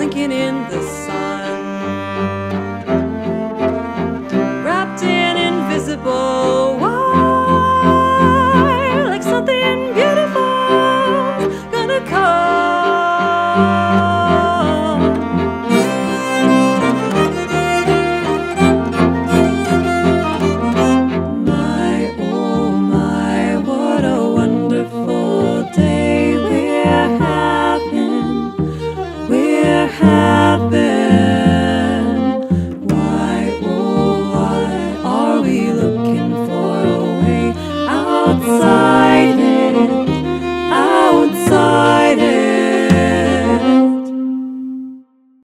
blinking in the